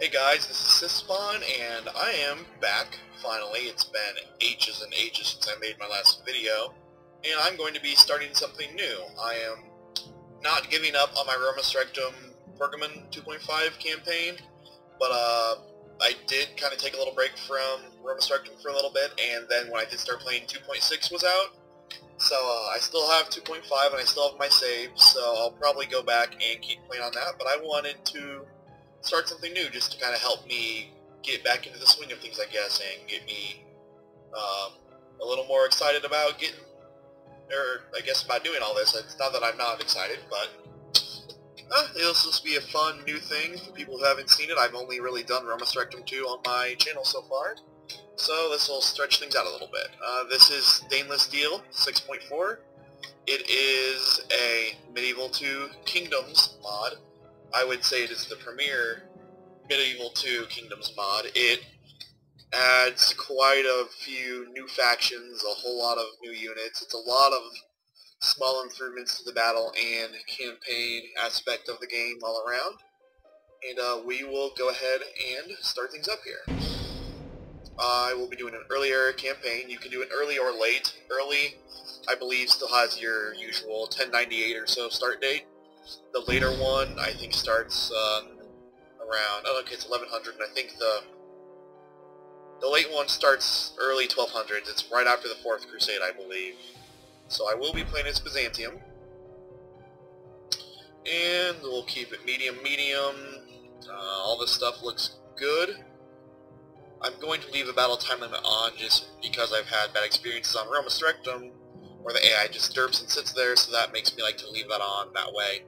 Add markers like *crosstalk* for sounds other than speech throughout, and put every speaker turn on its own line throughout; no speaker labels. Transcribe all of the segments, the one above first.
Hey guys, this is Sithspawn, and I am back, finally. It's been ages and ages since I made my last video, and I'm going to be starting something new. I am not giving up on my Roma Surrectum Pergamon 2.5 campaign, but uh, I did kind of take a little break from Roma Surrectum for a little bit, and then when I did start playing 2.6 was out, so uh, I still have 2.5 and I still have my saves, so I'll probably go back and keep playing on that, but I wanted to start something new just to kind of help me get back into the swing of things, I guess, and get me um, a little more excited about getting, or I guess about doing all this. It's not that I'm not excited, but uh, it'll just be a fun new thing for people who haven't seen it. I've only really done Roma Surrectum 2 on my channel so far, so this will stretch things out a little bit. Uh, this is Stainless Steel 6.4. It is a Medieval 2 Kingdoms mod. I would say it is the premier Medieval 2 Kingdoms mod. It adds quite a few new factions, a whole lot of new units. It's a lot of small improvements to the battle and campaign aspect of the game all around. And uh, we will go ahead and start things up here. I will be doing an earlier campaign. You can do it early or late. Early, I believe, still has your usual 1098 or so start date. The later one, I think, starts um, around, oh, okay, it's 1100, and I think the the late one starts early 1200s. It's right after the Fourth Crusade, I believe. So I will be playing as Byzantium. And we'll keep it medium, medium. Uh, all this stuff looks good. I'm going to leave the battle time limit on just because I've had bad experiences on Roma Surrectum, where the AI just derps and sits there, so that makes me like to leave that on that way.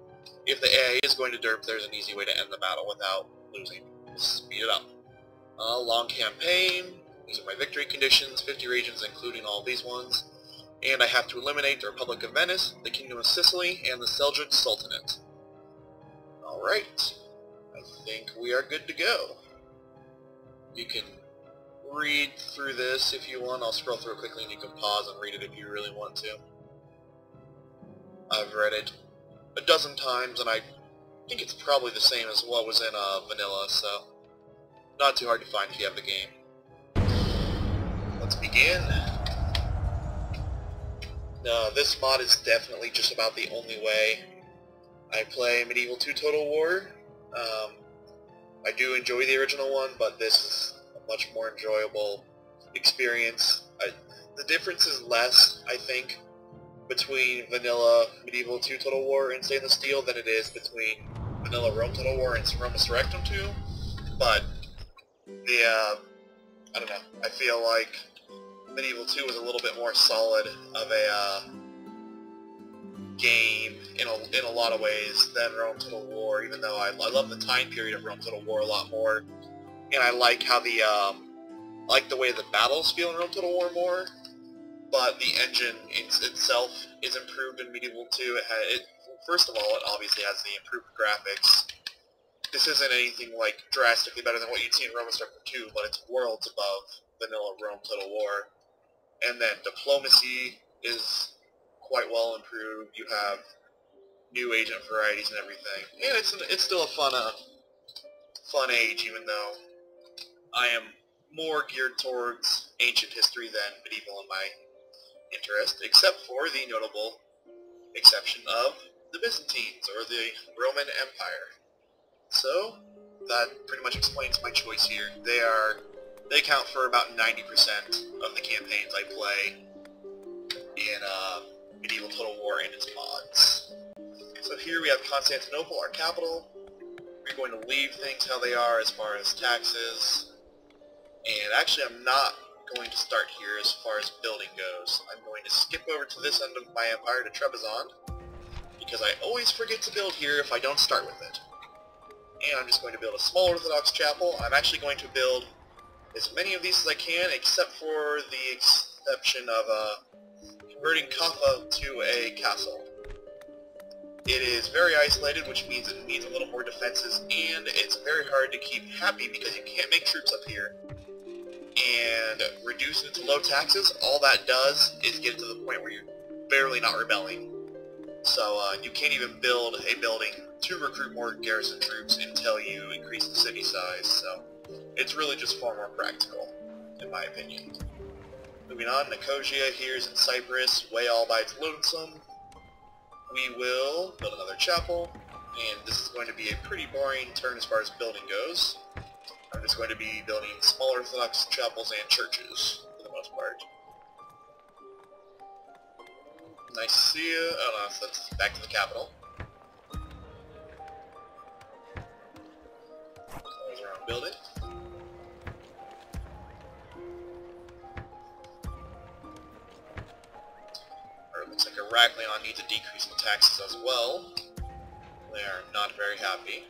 If the AI is going to derp, there's an easy way to end the battle without losing. Speed it up. Uh, long campaign. These are my victory conditions, 50 regions including all these ones. And I have to eliminate the Republic of Venice, the Kingdom of Sicily, and the Seljuk Sultanate. Alright. I think we are good to go. You can read through this if you want. I'll scroll through it quickly and you can pause and read it if you really want to. I've read it a dozen times and I think it's probably the same as what was in uh, Vanilla, so not too hard to find if you have the game. Let's begin. No, this mod is definitely just about the only way I play Medieval 2 Total War. Um, I do enjoy the original one, but this is a much more enjoyable experience. I, the difference is less, I think, between Vanilla Medieval 2 Total War and Stainless Steel than it is between Vanilla Rome Total War and Roma Surrectum 2, but the, uh, I don't know, I feel like Medieval 2 was a little bit more solid of a uh, game in a, in a lot of ways than Rome Total War, even though I, I love the time period of Rome Total War a lot more, and I like how the, um, I like the way the battles feel in Rome Total War more, but the engine itself is improved in Medieval 2. It, it First of all, it obviously has the improved graphics. This isn't anything like drastically better than what you'd see in Roma Surrectum 2, but it's worlds above vanilla Rome Total War. And then diplomacy is quite well improved. You have new agent varieties and everything. And it's it's still a fun uh, fun age, even though I am more geared towards ancient history than medieval in my interest, except for the notable exception of the Byzantines, or the Roman Empire. So, that pretty much explains my choice here. They are, they account for about 90% of the campaigns I play in uh, Medieval Total War and its mods. So here we have Constantinople, our capital. We're going to leave things how they are as far as taxes. And actually I'm not going to start here as far as building goes. I'm going to skip over to this end of my empire to Trebizond because I always forget to build here if I don't start with it. And I'm just going to build a small Orthodox chapel. I'm actually going to build as many of these as I can, except for the exception of uh, converting Kaffa to a castle. It is very isolated, which means it needs a little more defenses, and it's very hard to keep happy because you can't make troops up here. And reducing it to low taxes, all that does is get it to the point where you're barely not rebelling So uh, you can't even build a building to recruit more garrison troops until you increase the city size, so it's really just far more practical, in my opinion. Moving on, Nicosia here is in Cyprus, way all by its lonesome. We will build another chapel, and this is going to be a pretty boring turn as far as building goes. I'm just going to be building small Orthodox chapels and churches, for the most part. You. Oh no, that's back to the capital. Close our own building. Or looks like Heraklion needs a decrease in taxes as well. They are not very happy.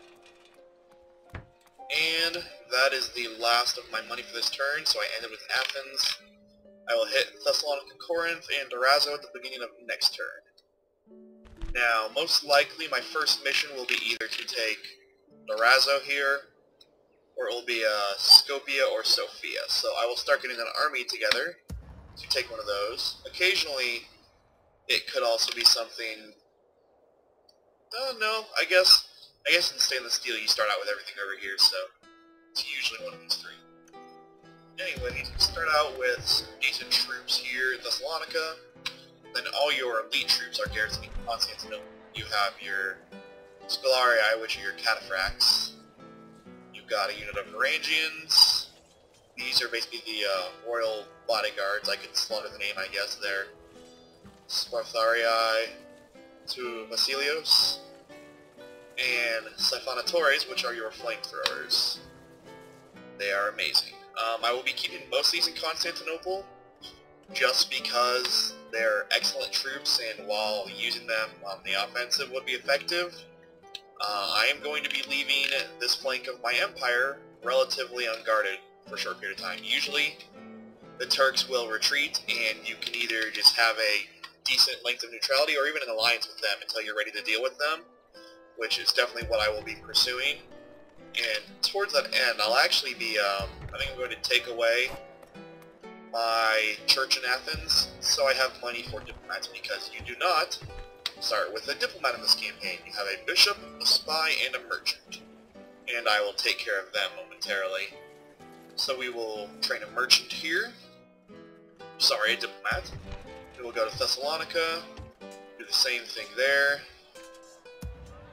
And that is the last of my money for this turn, so I ended with Athens. I will hit Thessalonica Corinth and Durazzo at the beginning of next turn. Now, most likely my first mission will be either to take Durazzo here, or it will be uh, Skopje or Sofia. So I will start getting an army together to take one of those. Occasionally, it could also be something... Oh, no, I guess I guess in Stainless Steel you start out with everything over here, so it's usually one of these three. Anyway, you start out with decent troops here in Thessalonica, then all your elite troops are garrisoning Constantinople. You have your Scholarii, which are your cataphracts. You've got a unit of Varangians. These are basically the uh, royal bodyguards. I could slaughter the name, I guess, there. Spartharii to Vasilios and Siphonatores, which are your flamethrowers. They are amazing. Um, I will be keeping most of these in Constantinople, just because they're excellent troops, and while using them on the offensive would be effective, uh, I am going to be leaving this flank of my empire relatively unguarded for a short period of time. Usually, the Turks will retreat, and you can either just have a decent length of neutrality or even an alliance with them until you're ready to deal with them, which is definitely what I will be pursuing. And towards that end, I'll actually be, um, I think I'm going to take away my church in Athens, so I have money for diplomats, because you do not start with a diplomat in this campaign. You have a bishop, a spy, and a merchant. And I will take care of them momentarily. So we will train a merchant here. Sorry, a diplomat. We will go to Thessalonica, do the same thing there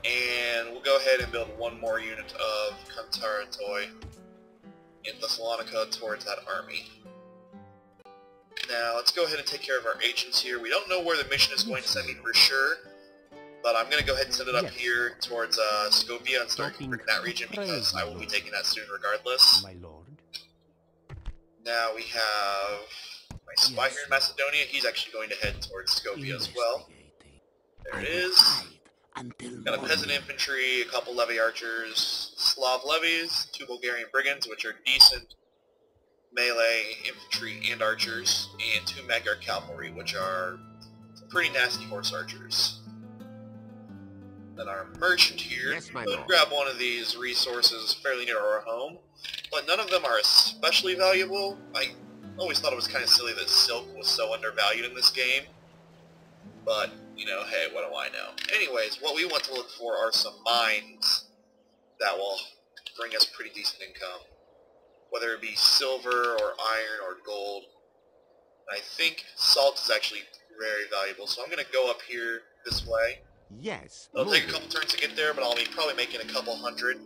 and we'll go ahead and build one more unit of Kontaratoi in Thessalonica towards that army. Now, let's go ahead and take care of our agents here. We don't know where the mission is going to send me for sure, but I'm going to go ahead and send it up yes. here towards uh, Skopje and start in that region because I will be taking that soon regardless. My lord. Now we have my spy yes. here in Macedonia. He's actually going to head towards Skopje as well. There it is. Got a peasant infantry, a couple levy archers, Slav levies, two Bulgarian brigands, which are decent melee infantry and archers, and two Magyar cavalry, which are pretty nasty horse archers. Then our merchant here yes, could grab one of these resources fairly near our home, but none of them are especially valuable. I always thought it was kind of silly that silk was so undervalued in this game, but you know, hey, what do I know? Anyways, what we want to look for are some mines that will bring us pretty decent income. Whether it be silver or iron or gold. I think salt is actually very valuable, so I'm going to go up here this way.
Yes.
It'll take a couple turns to get there, but I'll be probably making a couple hundred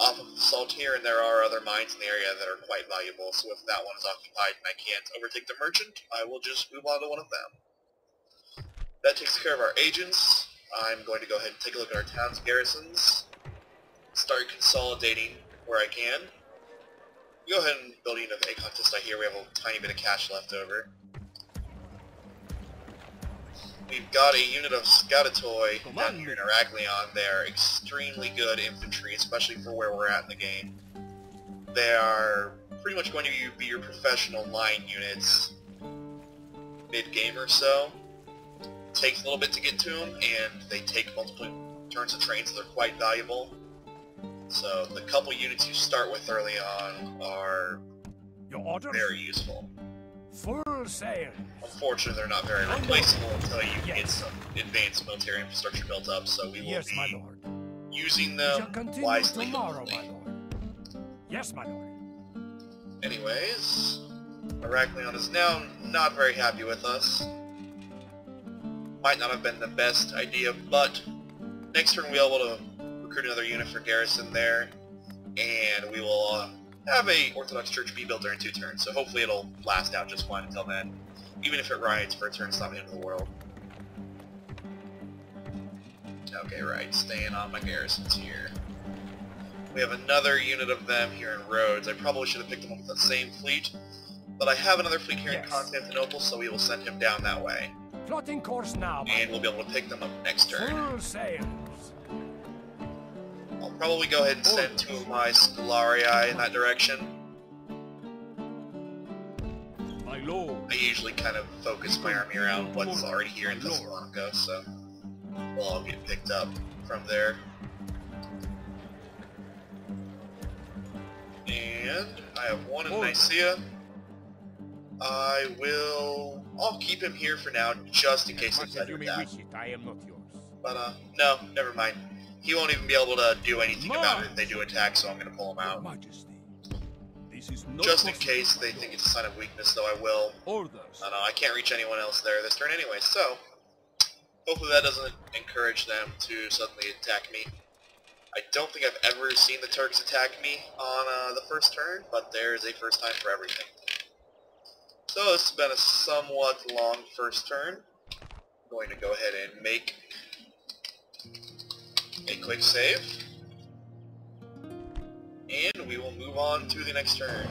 off of the salt here, and there are other mines in the area that are quite valuable, so if that one is occupied and I can't overtake the merchant, I will just move on to one of them. That takes care of our agents. I'm going to go ahead and take a look at our town's garrisons. Start consolidating where I can. Go ahead and build a unit of Akontistai here. We have a tiny bit of cash left over. We've got a unit of Skoutatoi down here in Heraklion. They're extremely good infantry, especially for where we're at in the game. They are pretty much going to be your professional line units mid-game or so takes a little bit to get to them, and they take multiple turns of train, so they're quite valuable. So the couple units you start with early on are very useful.
Full sail.
Unfortunately, they're not very replaceable until you get some advanced military infrastructure built up, so we will
Yes, my
be
lord.
using them wisely.
tomorrow, my lord. Yes, my lord.
Anyways, Heraklion is now not very happy with us. Might not have been the best idea, but next turn we'll be able to recruit another unit for garrison there, and we will uh, have a Orthodox Church be built during two turns, so hopefully it'll last out just fine until then. Even if it riots for a turn, it's not the end of the world. Okay, right, staying on my garrisons here. We have another unit of them here in Rhodes. I probably should have picked them up with the same fleet, but I have another fleet here in Constantinople, so we will send him down that way.
Plotting course now,
And we'll be able to pick them up next turn.
Full sails.
I'll probably go ahead and send two of my Stellarii in that direction.
My lord.
I usually kind of focus my army around what's already here in the Thessalonica, so we'll all get picked up from there. And I have one in. Nicaea. I will... I'll keep him here for now, just in case they
Much
decide
as
to
you may
attack.
wish it, I am not yours.
But, uh, no, never mind. He won't even be able to do anything about it if they do attack, so I'm going to pull him out.
Majesty. This is not
Just in case they think it's a sign of weakness, though I will.
Orders.
I know, I can't reach anyone else there this turn anyway, so... Hopefully that doesn't encourage them to suddenly attack me. I don't think I've ever seen the Turks attack me on uh, the first turn, but there is a first time for everything. So this has been a somewhat long first turn. I'm going to go ahead and make a quick save. And we will move on to the next turn.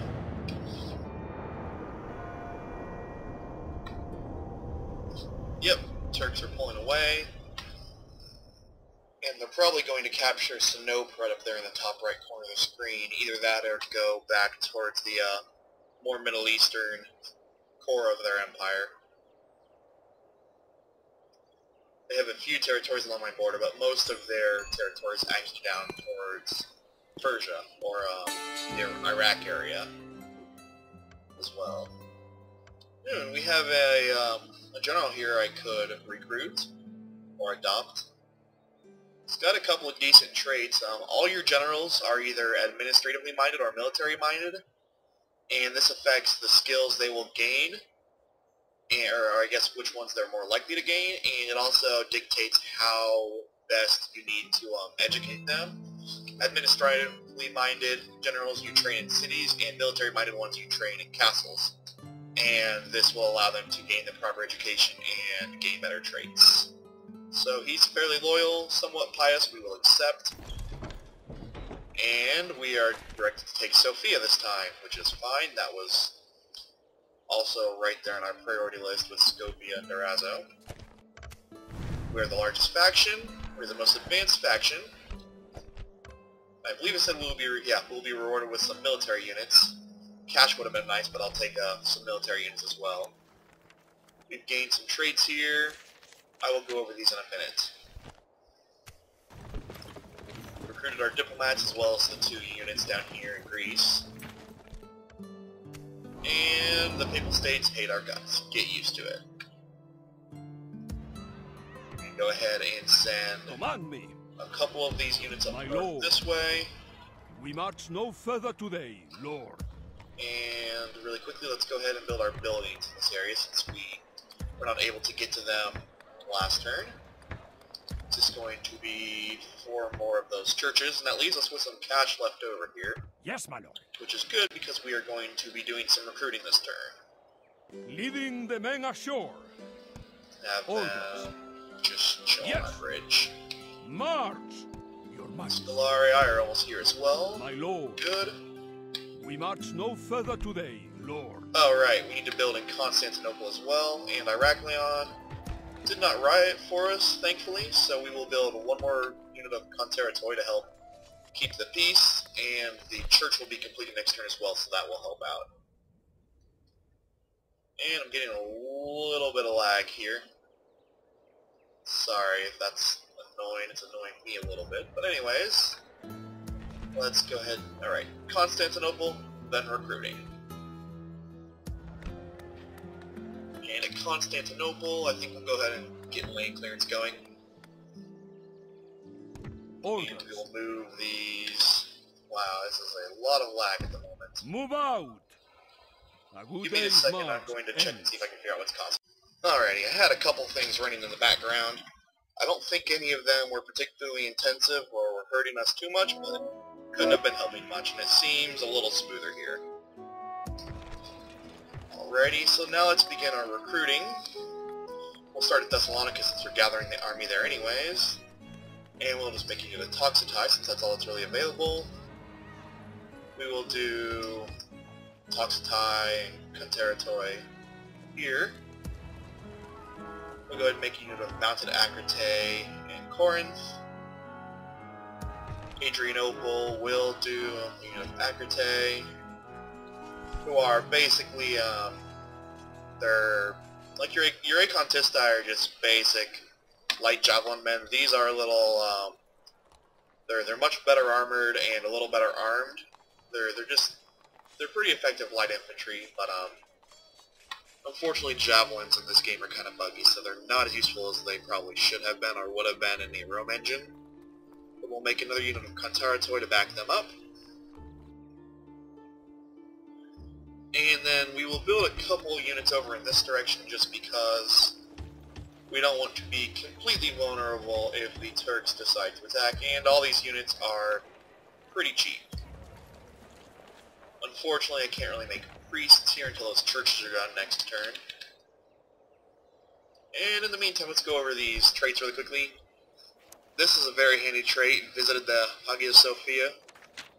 Yep, Turks are pulling away. And they're probably going to capture Sinope right up there in the top right corner of the screen. Either that or go back towards the uh, more Middle Eastern core of their empire. They have a few territories along my border, but most of their territories actually down towards Persia or um, the Iraq area as well. Hmm, we have a, um, a general here I could recruit or adopt. It's got a couple of decent traits. Um, all your generals are either administratively minded or military minded, and this affects the skills they will gain, or I guess which ones they're more likely to gain, and it also dictates how best you need to um, educate them. Administratively minded generals you train in cities, and military minded ones you train in castles. And this will allow them to gain the proper education and gain better traits. So he's fairly loyal, somewhat pious, we will accept. And we are directed to take Sofia this time, which is fine. That was also right there on our priority list with Scopia and Durazzo. We're the largest faction. We're the most advanced faction. I believe it said we'll be, yeah, we'll be rewarded with some military units. Cash would have been nice, but I'll take uh, some military units as well. We've gained some traits here. I will go over these in a minute. Recruited our diplomats as well as the two units down here in Greece. And the Papal States hate our guts. Get used to it. Go ahead and send
Command me.
a couple of these units up
My lord.
this way.
We march no further today, Lord.
And really quickly, let's go ahead and build our buildings in this area since we were not able to get to them last turn. Is going to be four more of those churches, and that leaves us with some cash left over here,
Yes, my lord.
which is good because we are going to be doing some recruiting this turn.
Leaving the men ashore.
Have
Orders.
them just chill on
Yes.
that bridge.
March. Your majesty.
Stellarii are almost here as well.
My lord.
Good.
We march no further today, Lord.
Oh right, we need to build in Constantinople as well, and Iraklion did not riot for us, thankfully, so we will build one more unit of Kontaratoi to help keep the peace, and the church will be completed next turn as well, so that will help out. And I'm getting a little bit of lag here. Sorry if that's annoying, it's annoying me a little bit, but anyways, let's go ahead, alright, Constantinople, then recruiting. And at Constantinople, I think we'll go ahead and get land clearance going.
Orders.
And we'll move these. Wow, this is a lot of lag at the moment.
Move out.
Give me a second, I'm going to check and see if I can figure out what's causing. Alrighty, I had a couple things running in the background. I don't think any of them were particularly intensive or were hurting us too much, but couldn't have been helping much, and it seems a little smoother here. Alrighty, so now let's begin our recruiting. We'll start at Thessalonica since we're gathering the army there anyways. And we'll just make it to Toxotai since that's all that's really available. We will do Toxotai and Kontaratoi here. We'll go ahead and make a unit of Mounted Akrite and Corinth. Adrianople will do a unit of who are basically, um, they're, like your, your Acontista are just basic light javelin men. These are a little, um, they're, they're much better armored and a little better armed. They're, they're just, they're pretty effective light infantry, but, um, unfortunately javelins in this game are kind of buggy, so they're not as useful as they probably should have been or would have been in the Rome engine. But we'll make another unit of Kontaratoi to back them up. And then we will build a couple units over in this direction just because we don't want to be completely vulnerable if the Turks decide to attack, and all these units are pretty cheap. Unfortunately, I can't really make priests here until those churches are done next turn. And in the meantime, let's go over these traits really quickly. This is a very handy trait. Visited the Hagia Sophia.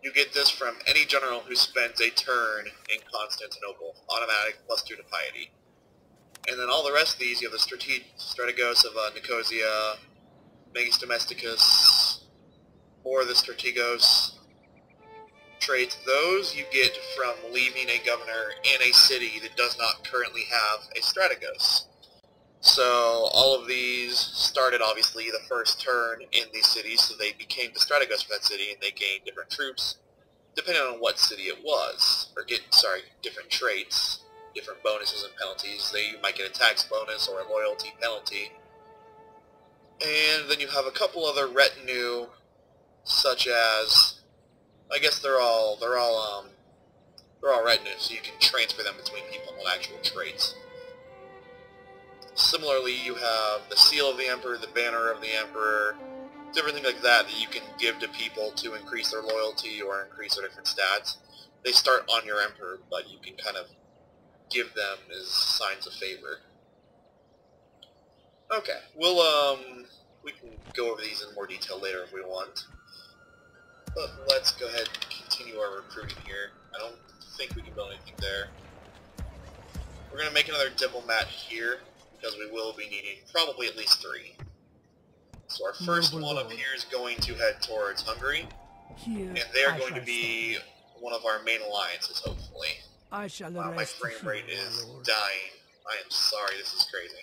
You get this from any general who spends a turn in Constantinople. Automatic, plus 2 to piety. And then all the rest of these, you have the Strate Strategos of uh, Nicosia, Magus Domesticus, or the Strategos traits. Those you get from leaving a governor in a city that does not currently have a Strategos. So all of these started obviously the first turn in these cities, so they became the Strategos for that city, and they gained different troops, depending on what city it was, or get sorry, different traits, different bonuses and penalties. They you might get a tax bonus or a loyalty penalty, and then you have a couple other retinue, such as, I guess they're all they're all um they're all retinue, so you can transfer them between people with actual traits. Similarly, you have the Seal of the Emperor, the Banner of the Emperor, different things like that that you can give to people to increase their loyalty or increase their different stats. They start on your Emperor, but you can kind of give them as signs of favor. Okay, we'll, um, we can go over these in more detail later if we want. But let's go ahead and continue our recruiting here. I don't think we can build anything there. We're going to make another diplomat here because we will be needing probably at least three. So our first
Noble
one up here is going to head towards Hungary,
Here
and they're
I
going to
shall
be one of our main alliances, hopefully.
I shall
Wow, my
rest
frame rate
my
is
lord.
dying. I am sorry, this is crazy.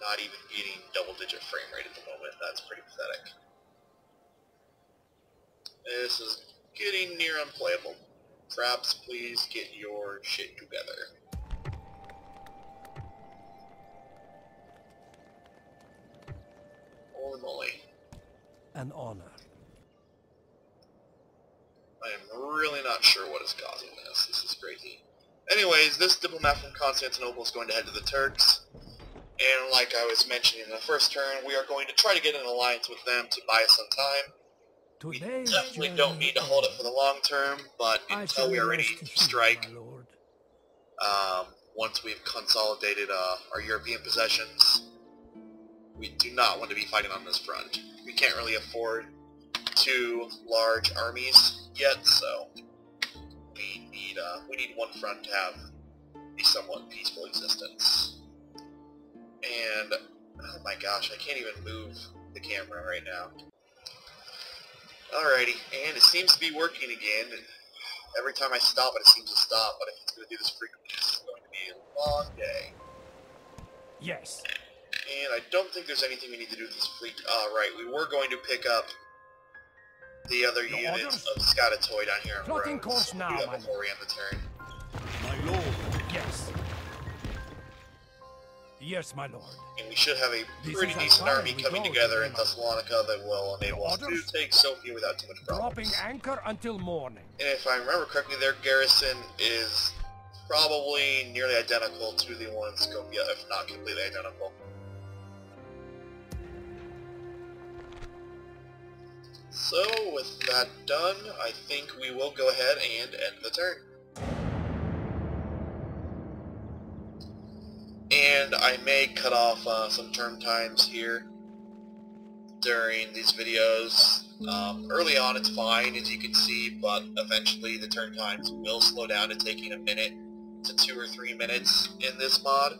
Not even getting double-digit frame rate at the moment. That's pretty pathetic. This is getting near unplayable. Perhaps please get your shit together. Holy moly.
An honor.
I am really not sure what is causing this. This is crazy. Anyways, this diplomat from Constantinople is going to head to the Turks. And like I was mentioning in the first turn, we are going to try to get an alliance with them to buy us some time. We definitely don't need to hold it for the long term, but until we are ready
rest
to
here,
strike, um, once we've consolidated uh, our European possessions, we do not want to be fighting on this front. We can't really afford two large armies yet, so we need uh, we need one front to have a somewhat peaceful existence. And oh my gosh, I can't even move the camera right now. Alrighty, and it seems to be working again. Every time I stop it, it seems to stop. But if it's going to do this frequently, this is going to be a long day.
Yes.
And I don't think there's anything we need to do with this fleet. Alright. We were going to pick up the other
Your
units
orders?
of Scatatoid down here in
Plotting course now,
before we end the turn.
Yes, my lord.
And we should have a pretty decent army coming together in Thessalonica that will enable us to take Sofia without too much
Dropping anchor until morning.
And if I remember correctly, their garrison is probably nearly identical to the one in Skopje, if not completely identical. So, with that done, I think we will go ahead and end the turn. And I may cut off uh, some turn times here during these videos. Um, early on it's fine, as you can see, but eventually the turn times will slow down to taking a minute to two or three minutes in this mod,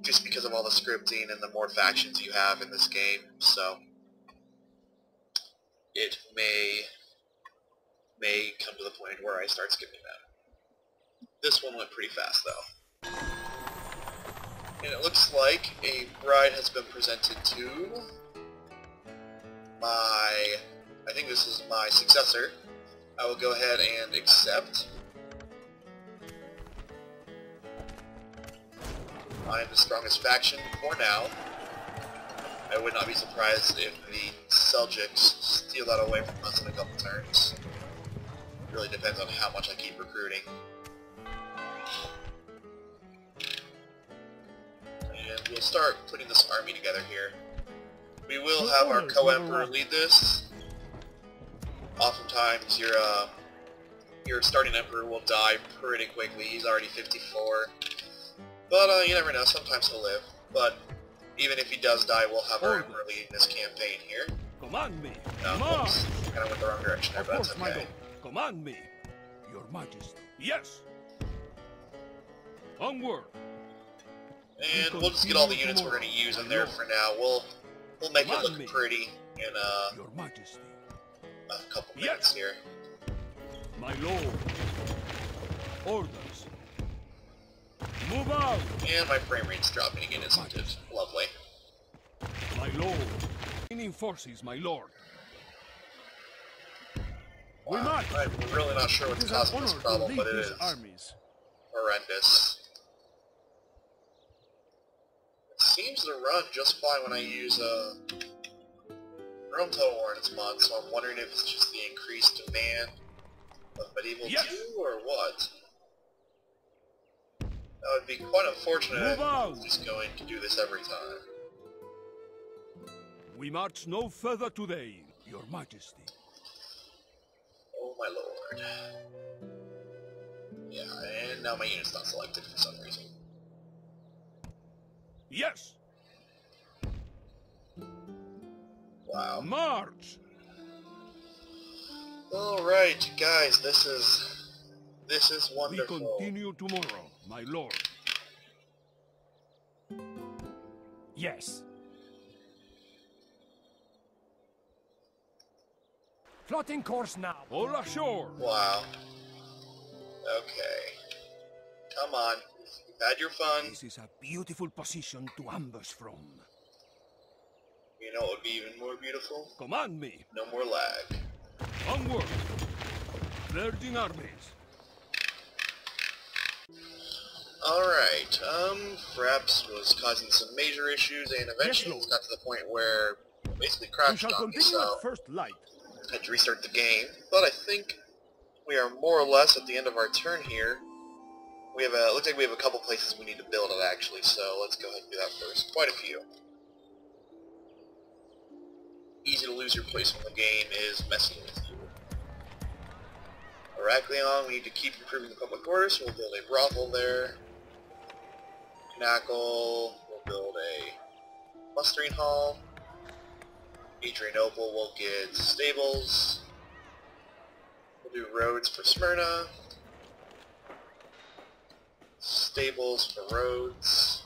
just because of all the scripting and the more factions you have in this game, so it may may come to the point where I start skipping that. This one went pretty fast, though. And it looks like a bride has been presented to my, I think this is my successor. I will go ahead and accept. I am the strongest faction for now. I would not be surprised if the Seljuks steal that away from us in a couple turns. It Really depends on how much I keep recruiting. And we'll start putting this army together here. We will have our co-emperor lead this. Oftentimes your uh, your starting emperor will die pretty quickly. He's already 54. But uh, you never know, sometimes he'll live. But even if he does die, we'll have our emperor leading this campaign here.
Command me.
No, oops, kind of went the wrong direction there, but that's okay.
Command me. Your Majesty. Yes. Onward.
And we'll just get all the units we're going to use in there for now. We'll we'll make it look pretty in uh, a couple minutes here.
My lord. Orders. Move out.
And my frame rate's dropping again, isn't it? Lovely.
My lord. Remaining forces, my lord. We
Wow,
march.
I'm really not sure what's causing this problem, but it is
armies.
horrendous. It seems to run just fine when I use uh, Rome Total its mod, so I'm wondering if it's just the increased demand of Medieval
Yes.
2 or what. That would be quite unfortunate if just going to do this every time.
We march no further today.
Your Majesty.
Oh my lord. Yeah, and now my unit's not selected for some reason.
Yes.
Wow.
March.
Alright, guys, this is... This is wonderful.
We continue tomorrow, my lord.
Yes. Plotting course now.
All ashore.
Wow. Okay. Come on. You've had your fun.
This is a beautiful position to ambush from.
You know it would be even more beautiful?
Command me.
No more lag.
Onward. Virgin armies.
Alright, um, Fraps was causing some major issues, and eventually it got to the point where basically crashed on me,
continue
so
at first light.
Had to restart the game. But I think we are more or less at the end of our turn here. We have a, looks like we have a couple places we need to build it actually, so let's go ahead and do that first. Quite a few. Easy to lose your place when the game is messing with you. Heraklion, we need to keep improving the public order, so we'll build a brothel there. Knackle, we'll build a mustering hall. Adrianople will get stables. We'll do roads for Smyrna. Stables for roads.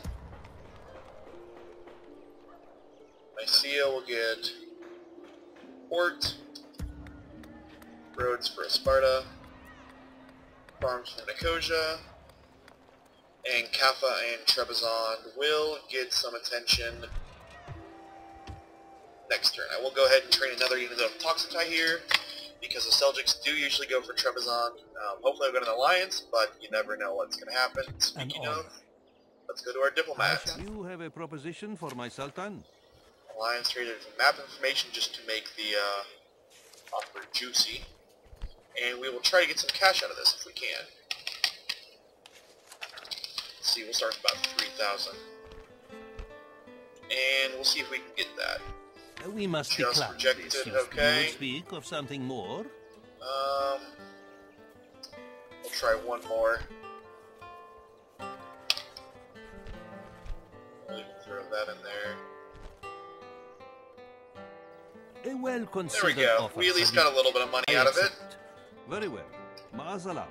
Nicaea will get port. Roads for Sparta. Farms for Nicosia. And Kaffa and Trebizond will get some attention next turn. I will go ahead and train another unit of Toxotai here, because the Seljuks do usually go for Trebizond. Um, hopefully I'll go to an alliance, but you never know what's going to happen. Speaking
honor.
of, let's go to our diplomat.
You have a proposition for my Sultan?
Alliance traded map information just to make the uh, offer juicy. And we will try to get some cash out of this if we can. Let's see, we'll start with about 3,000. And we'll see if we can get that.
We must
Just
decline
rejected,
this. Just
okay.
You speak of something more?
Um, we'll try one more. Throw that in there.
A well considered
There we go.
offer.
We at least got a little bit of money
I
out of it.
Very well. Ma'asalama.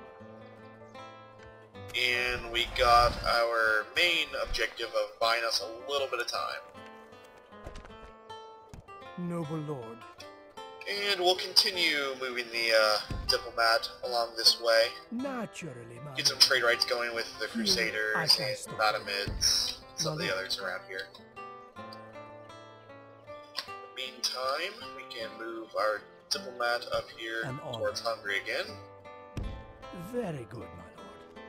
And we got our main objective of buying us a little bit of time.
Noble lord,
And we'll continue moving the uh, diplomat along this way.
naturally, my
Get some trade rights going with the Crusaders
shall
and
stop.
Fatimids, some of the others around here. Meantime, we can move our diplomat up here towards Hungary again.
Very good, my lord.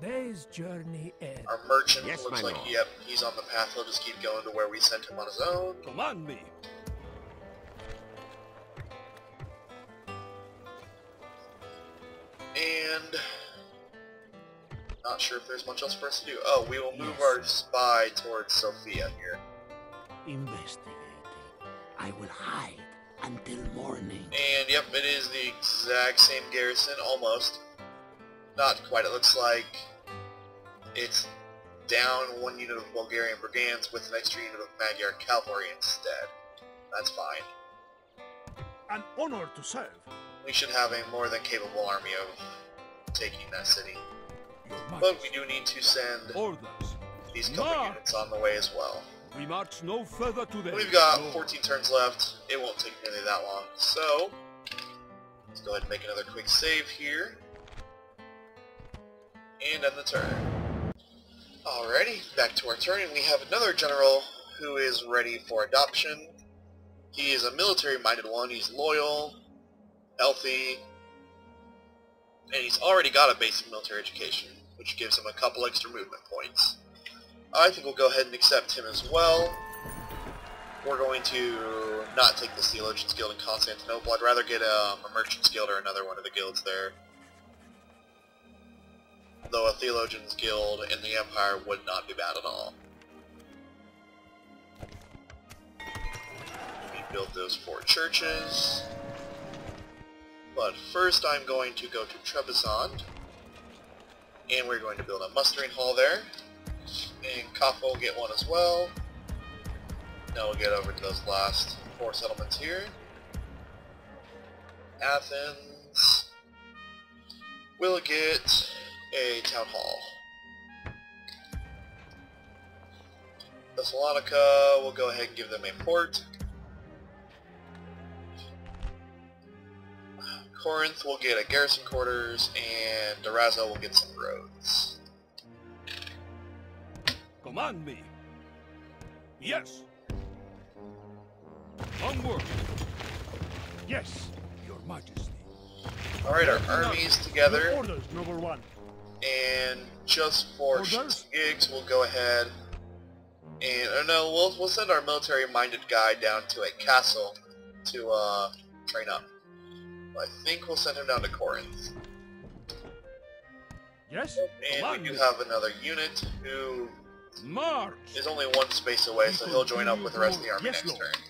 Today's journey ends.
Our merchant
Yes,
looks like,
lord.
yep, he's on the path. He'll just keep going to where we sent him on his own.
Command me.
And not sure if there's much else for us to do. Oh, we will move
Yes.
our spy towards Sofia here.
Investigating. I will hide until morning.
And yep, it is the exact same garrison, almost. Not quite. It looks like it's down one unit of Bulgarian brigands with an extra unit of Magyar cavalry instead. That's fine.
An honor to serve.
We should have a more than capable army of taking that city. But we do need to send
Orders.
these couple
March.
units on the way as well.
We march no further today.
We've got 14 turns left. It won't take nearly that long. So, let's go ahead and make another quick save here. And end the turn. Alrighty, back to our turn, and we have another general who is ready for adoption. He is a military-minded one. He's loyal, healthy, and he's already got a basic military education, which gives him a couple extra movement points. I think we'll go ahead and accept him as well. We're going to not take the Theologians Guild in Constantinople. I'd rather get um, a Merchants Guild or another one of the guilds there. Though a Theologians Guild in the Empire would not be bad at all. We built those four churches. But first I'm going to go to Trebizond. And we're going to build a mustering hall there. And Kaffa will get one as well. Now we'll get over to those last four settlements here. Athens will get a town hall. Thessalonica will go ahead and give them a port. Corinth will get a garrison quarters, and Durazzo will get some roads.
Command me. Yes. Onward. Yes, Your Majesty.
Alright, our armies together.
orders, number one.
And just for
Orders?
shits and gigs, we'll go ahead and or no, we'll we'll send our military-minded guy down to a castle to uh train up. I think we'll send him down to Corinth.
Yes.
And we do have another unit who
March.
is only one space away, so he'll join up with the rest of the army
Yes,
next
Lord.
turn.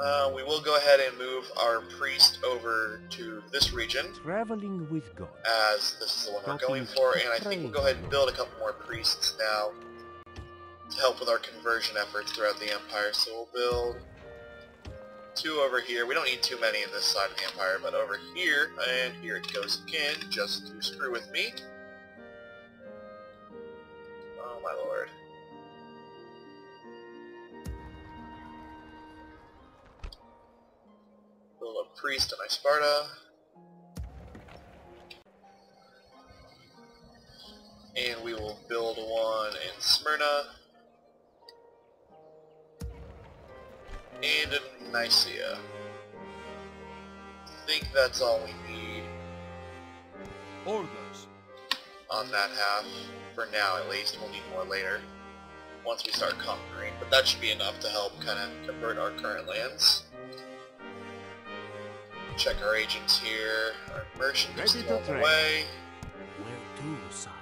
Uh, we will go ahead and move our priest over to this region.
Traveling with God.
as this is the one we're going for, and I think we'll go ahead and build a couple more priests now to help with our conversion efforts throughout the Empire. So we'll build two over here. We don't need too many in this side of the Empire, but over here, and here it goes again, just to screw with me. Oh my lord. A priest in Sparta. And we will build one in Smyrna. And in Nicaea. I think that's all we need.
Orders.
on that half, for now at least. We'll need more later, once we start conquering. But that should be enough to help kind of convert our current lands. Check our agents here. Our merchants
Ready
on the way.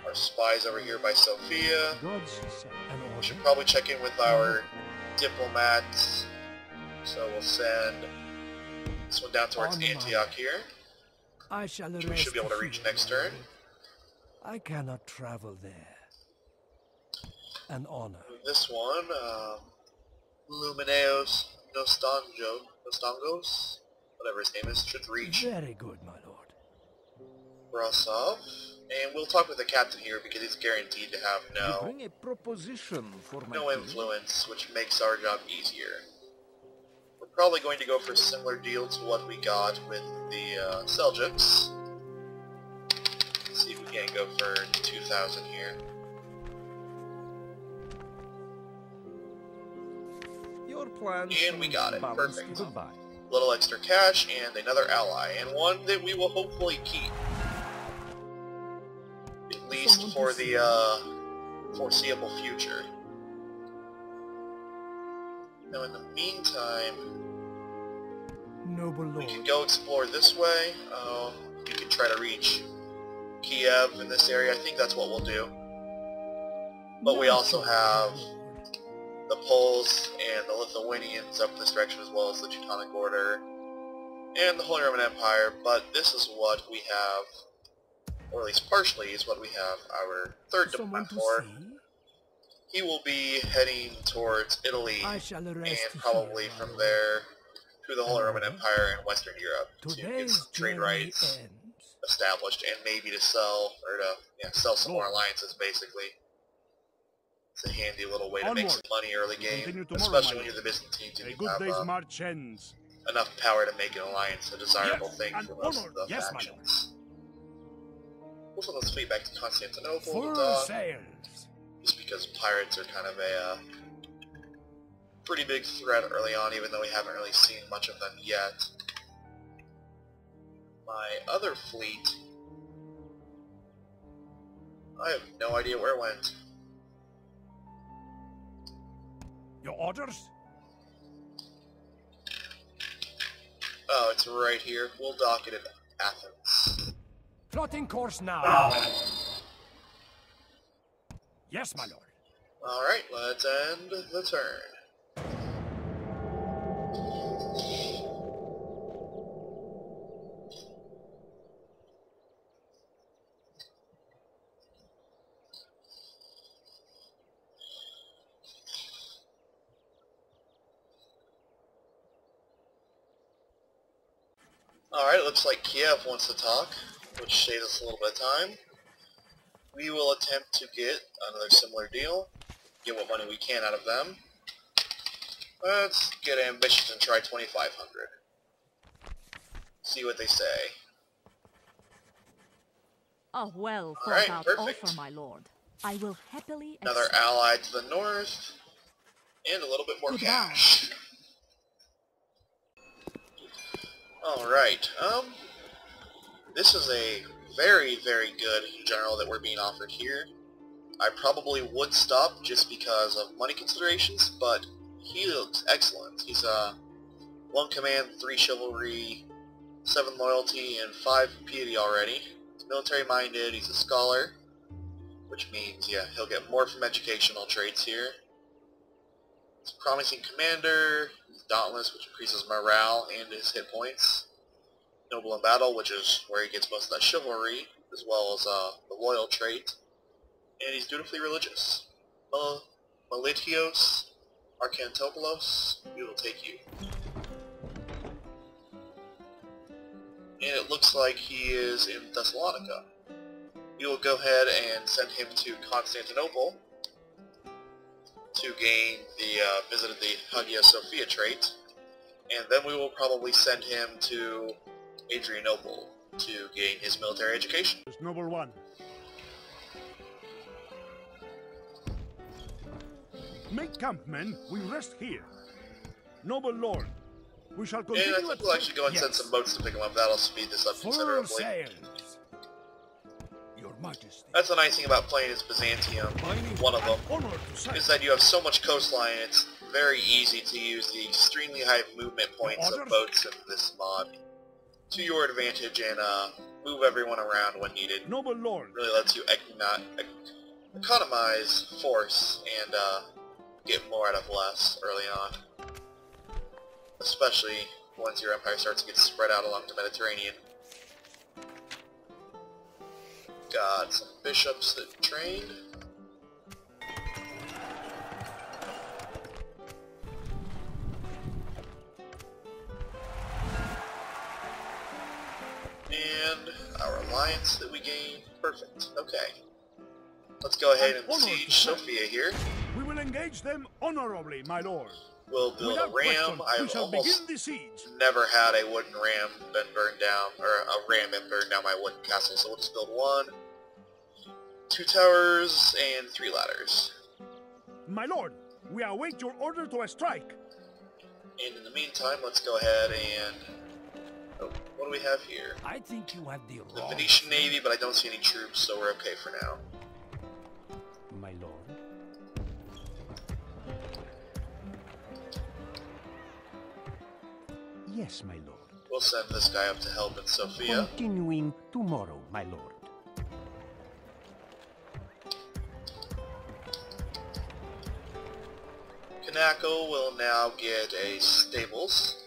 Our spies over here by
Sofia.
We should probably check in with our diplomats. So we'll send this one down towards
On
Antioch here.
I shall
We should be able to reach next turn.
I cannot travel there. An honor.
This one, um, Lumineos Nostango, Nostangos, whatever his name is, should reach
Very good, my lord.
Brasov. And we'll talk with the captain here because he's guaranteed to have no,
bring a proposition for my
no influence, which makes our job easier. We're probably going to go for a similar deal to what we got with the uh, Seljuks. See if we can't go for 2,000 here.
Your plan
And we got it.
balanced.
Perfect.
Goodbye.
little extra cash and another ally, and one that we will hopefully keep. At least for the uh, foreseeable future. Now in the meantime,
Noble
we can go explore this way. Um, we can try to reach Kiev in this area. I think that's what we'll do. But we also have the Poles and the Lithuanians up this direction as well as the Teutonic Order and the Holy Roman Empire, but this is what we have, or at least partially is what we have our third diplomat for. He will be heading towards Italy and probably from
lord.
there to the Holy Roman Empire and Western Europe to get some trade rights established and maybe to sell, or to yeah, sell some more alliances basically. It's a handy little way to make some money early game, especially when you're the Byzantines and you
good
have
day's
uh, enough power to make an alliance a desirable thing for most of the
Yes, my lord.
factions. We'll send this fleet back to Constantinople, uh, just because pirates are kind of a uh, pretty big threat early on, even though we haven't really seen much of them yet. My other fleet, I have no idea where it went.
Your orders?
Oh, it's right here. We'll dock it at Athens.
Plotting course now.
Yes, my lord.
Alright, let's end the turn. Alright, looks like Kiev wants to talk, which saves us a little bit of time. We will attempt to get another similar deal, get what money we can out of them. Let's get ambitious and try 2500 See what they say.
A well thought
Alright,
out
perfect.
offer, my lord. I will happily
Another
accept.
ally to the north, and a little bit more
Goodbye.
cash. *laughs* Alright, um, this is a very, very good general that we're being offered here. I probably would stop just because of money considerations, but he looks excellent. He's, uh, one command, three chivalry, seven loyalty, and five piety already. He's military-minded, he's a scholar, which means, yeah, he'll get more from educational traits here. He's a promising commander, he's dauntless, which increases morale and his hit points. Noble in battle, which is where he gets most of that chivalry, as well as uh, the loyal trait. And he's dutifully religious. Mal- Melitios Arcantopoulos, we will take you. And it looks like he is in Thessalonica. We will go ahead and send him to Constantinople to gain the uh, visit of the Hagia Sophia trait, and then we will probably send him to Adrianople to gain his military education.
It's noble one. Make camp, men. We rest here. Noble lord, we shall continue
I think we'll actually go and send some boats to pick him up. That'll speed this up
Full
considerably.
sails.
That's the nice thing about playing as Byzantium. One of them
Honor to sight.
is that you have so much coastline. It's very easy to use the extremely high movement points of boats in this mod to your advantage and uh, move everyone around when needed.
Noble Lord,
really lets you ec- economize force and uh, get more out of less early on. Especially once your empire starts to get spread out along the Mediterranean. Got some bishops that train. And our alliance that we gained. Perfect. Okay. Let's go ahead and
Honor
siege. Sofia here.
we will engage them honorably, my lord.
We'll build
Without
a ram.
question, we
I've
shall
almost
begin the siege.
never had a wooden ram been burned down, or a ram been burned down my wooden castle, so we'll just build one, two towers, and three ladders.
My lord, we await your order to a strike.
And in the meantime, let's go ahead and... Oh, what do we have here?
I think you have the
The
wrong.
Venetian Navy, but I don't see any troops, so we're okay for now.
Yes, my lord.
We'll send this guy up to help in Sofia.
Continuing tomorrow, my lord.
Kanako will now get a stables.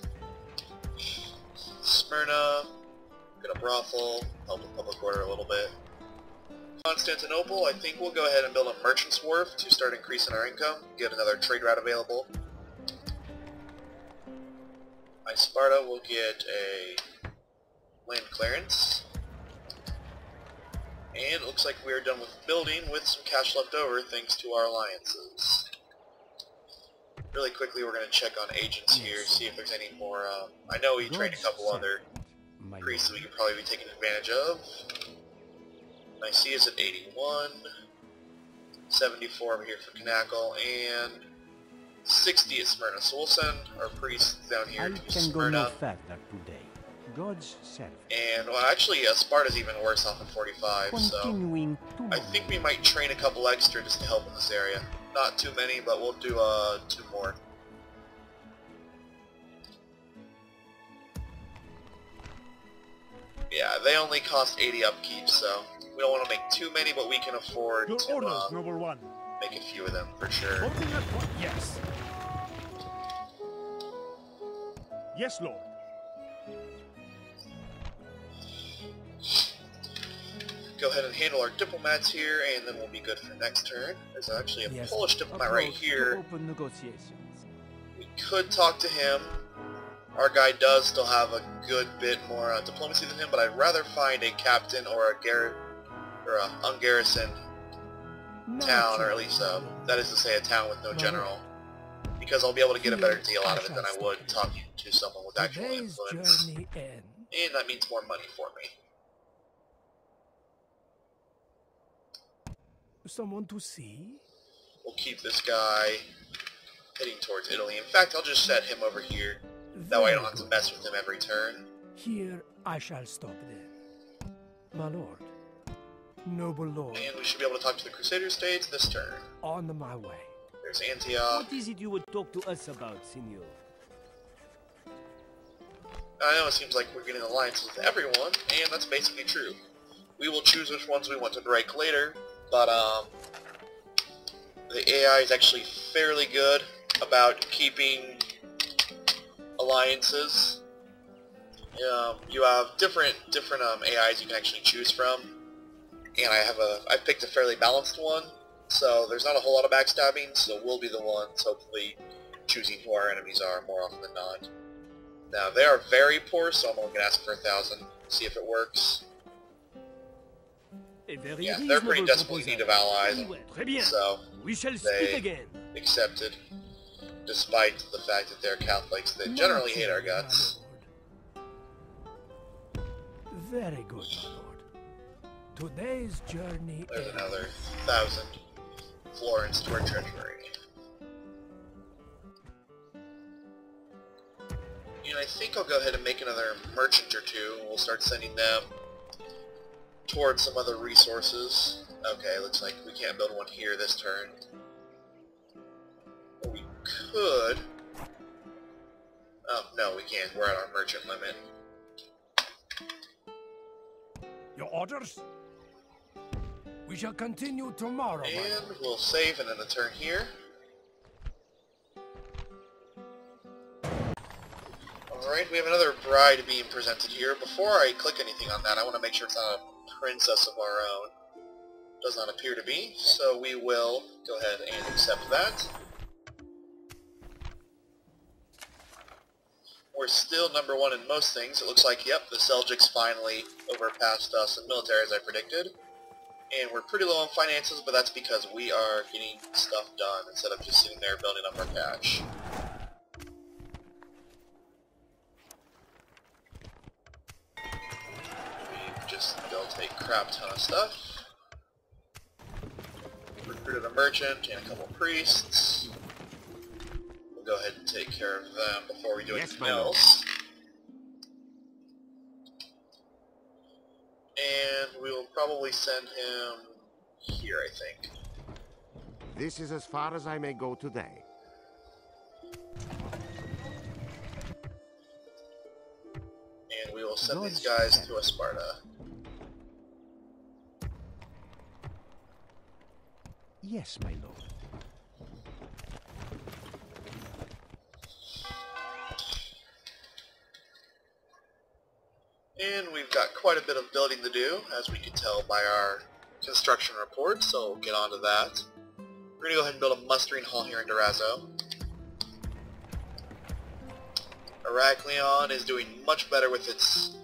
Smyrna, get a brothel, help the public order a little bit. Constantinople, I think we'll go ahead and build a merchant's wharf to start increasing our income, get another trade route available. My Sparta will get a land clearance. And it looks like we are done with building with some cash left over thanks to our alliances. Really quickly, we're going to check on agents here, see if there's any more. Um, I know we trained a couple other priests that we could probably be taking advantage of. Nicaea's at 81, 74 over here for Kanakal, and 60 at Smyrna. So we'll send our priests down here
I
to
can go no further today. God's servant.
And, well, actually, uh, Sparta's even worse off at 45, so I think we might train a couple extra just to help in this area. Not too many, but we'll do uh, two more. Yeah, they only cost 80 upkeep, so we don't want to make too many, but we can afford
Your
to
orders,
uh,
noble one.
make a few of them for sure.
Moving at once.
Yes.
Yes, lord.
Go ahead and handle our diplomats here, and then we'll be good for next turn. There's actually a
Yes.
Polish diplomat right
Approach to
here.
Open negotiations.
We could talk to him. Our guy does still have a good bit more uh, diplomacy than him, but I'd rather find a captain or a gar or a ungarrisoned town, or at least uh, that is to say a town with no general, because I'll be able to get a better deal out of it than I would talking to someone with actual influence, and that means more money for me.
Someone to see?
We'll keep this guy heading towards Italy. In fact, I'll just set him over here. That way I don't have to mess with him every turn.
Here I shall stop then. My lord. Noble lord.
And we should be able to talk to the Crusader states this turn.
On my way.
There's Antioch.
What is it you would talk to us about, senor?
I know it seems like we're getting alliances with everyone, and that's basically true. We will choose which ones we want to break later, but um, the AI is actually fairly good about keeping alliances. Um, you have different different um, AIs you can actually choose from, and I have a I picked a fairly balanced one, so there's not a whole lot of backstabbing. So we'll be the ones hopefully choosing who our enemies are more often than not. Now they are very poor, so I'm only gonna ask for a thousand. See if it works.
Very
Yeah, they're pretty desperately in need of allies,
Very well. Très bien.
so
We shall
they-
speak again.
accepted. Despite the fact that they're Catholics, they generally hate our guts.
Very good, my lord. Today's journey
There's another thousand florins to our treasury. And I think I'll go ahead and make another merchant or two, we'll start sending them towards some other resources. Okay, looks like we can't build one here this turn. We could... Oh, no, we can't. We're at our merchant limit.
Your orders? We shall continue tomorrow.
And we'll save and then a turn here. Alright, we have another bride being presented here. Before I click anything on that, I want to make sure it's not a princess of our own. Does not appear to be, so we will go ahead and accept that. We're still number one in most things. It looks like, yep, the Seljuks finally overpassed us in military as I predicted. And we're pretty low on finances, but that's because we are getting stuff done instead of just sitting there building up our cash. We just built a crap ton of stuff. Recruited a merchant and a couple priests. We'll go ahead and take care of them before we do
Yes,
anything else. Probably send him here, I think.
This is as far as I may go today.
And we will send these guys to Esparta.
Yes, my lord.
And we've got quite a bit of building to do, as we can tell by our construction report, so we'll get on to that. We're going to go ahead and build a mustering hall here in Durazzo. Heraklion is doing much better with its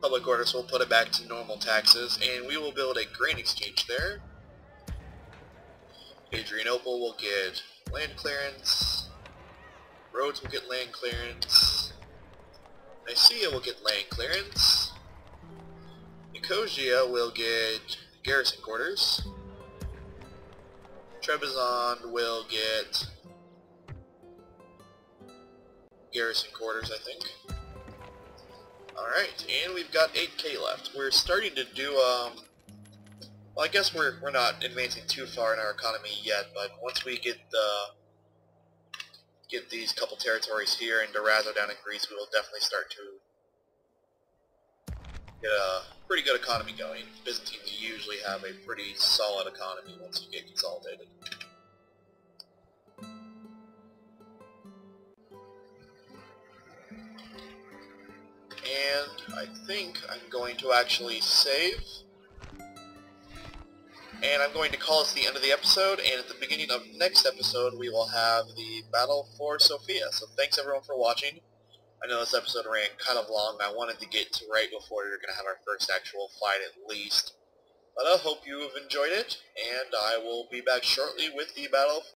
public order, so we'll put it back to normal taxes, and we will build a grain exchange there. Adrianople will get land clearance. Rhodes will get land clearance. Nicaea will get land clearance. Nicosia will get garrison quarters. Trebizond will get garrison quarters, I think. Alright, and we've got 8k left. We're starting to do, um... Well, I guess we're, we're not advancing too far in our economy yet, but once we get the get these couple territories here and Durazzo down in Greece, we will definitely start to get a pretty good economy going. Byzantines usually have a pretty solid economy once you get consolidated. And I think I'm going to actually save. And I'm going to call this the end of the episode, and at the beginning of next episode we will have the Battle for Sofia. So thanks everyone for watching. I know this episode ran kind of long. I wanted to get to right before we are going to have our first actual fight at least. But I hope you have enjoyed it, and I will be back shortly with the Battle